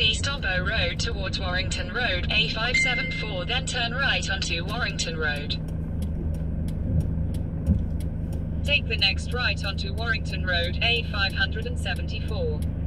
Barbo Road towards Warrington Road, A574, then turn right onto Warrington Road. Take the next right onto Warrington Road, A574.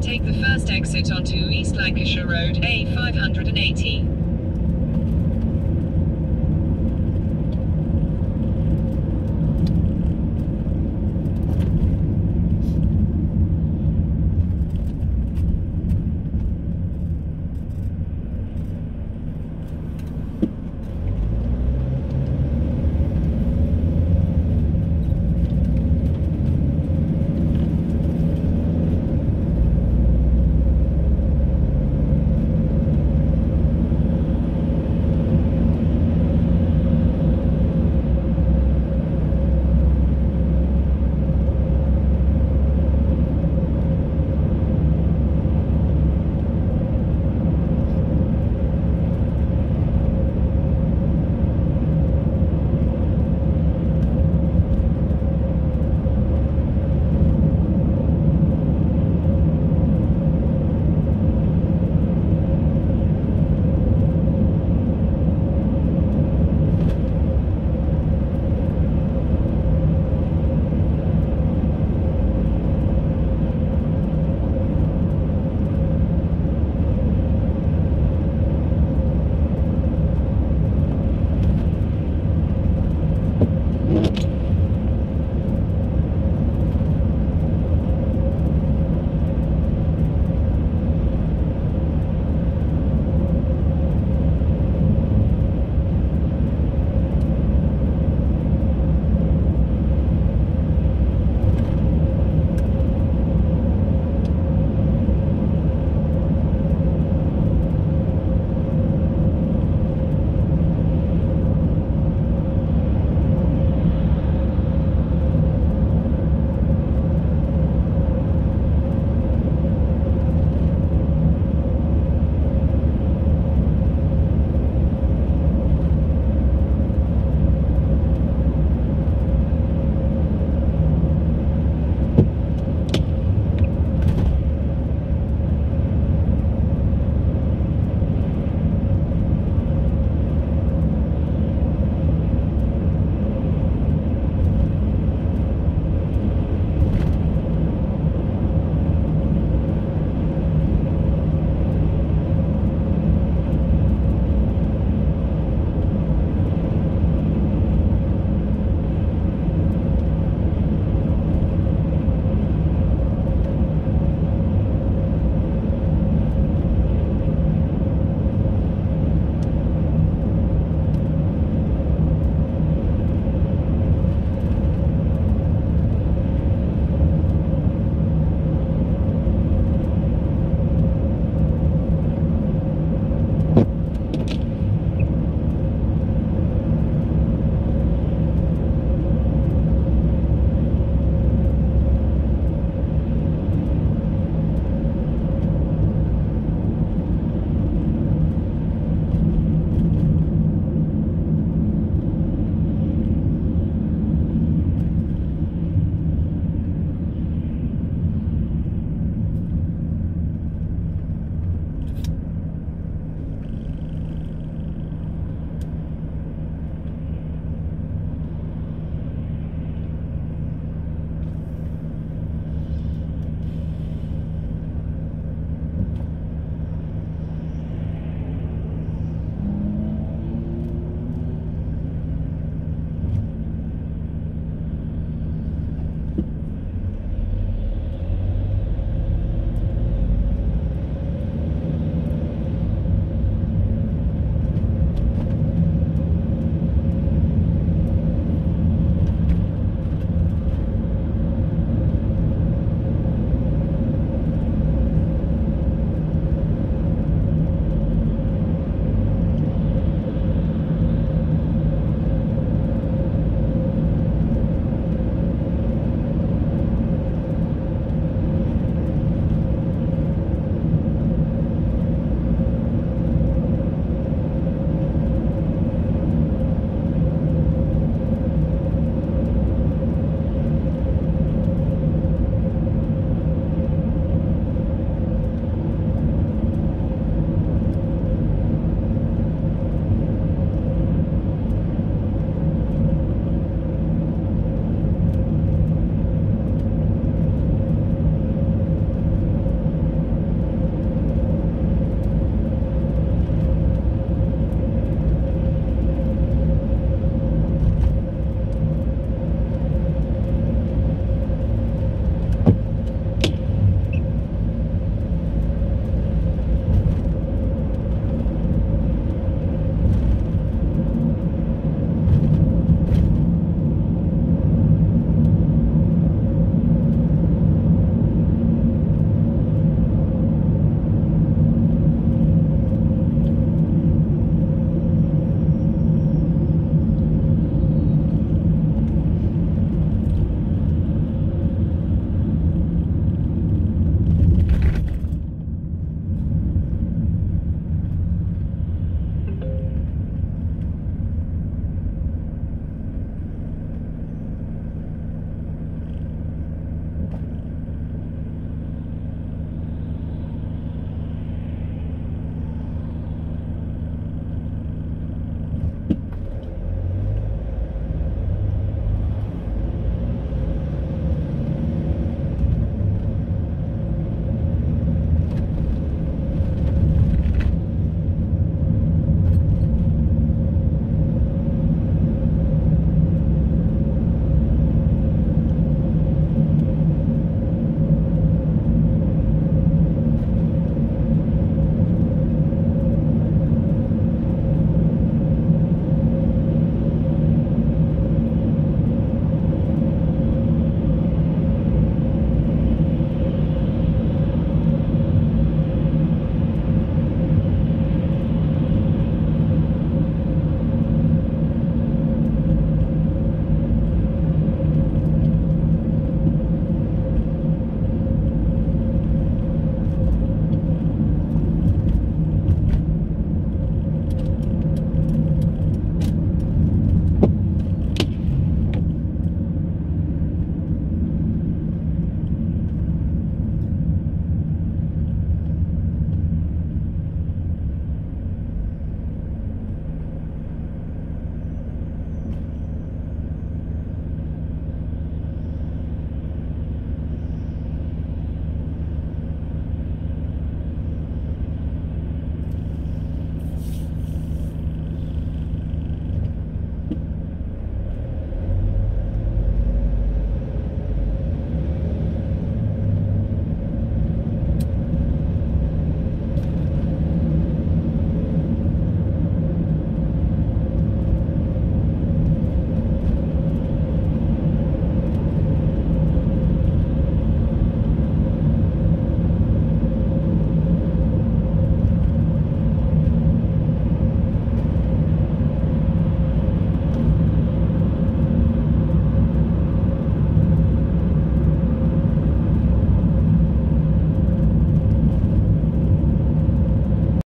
Take the first exit onto East Lancashire Road A580.